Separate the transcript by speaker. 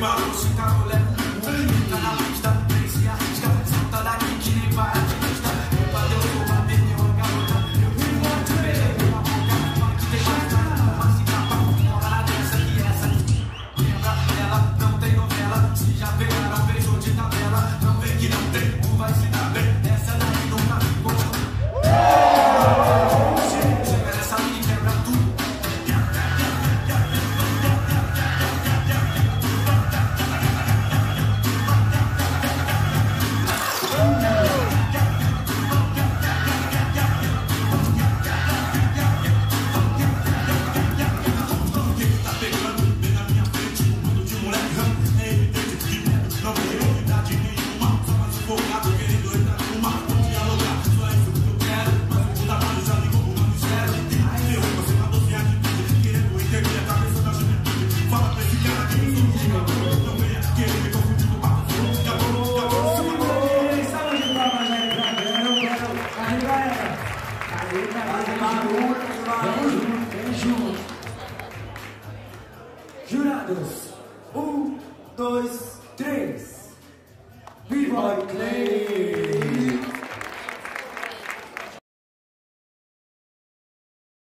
Speaker 1: ma musica volendo fazer barulho, vamos junto, vamos junto. Jurados, um, dois, três. B-Boy Clay.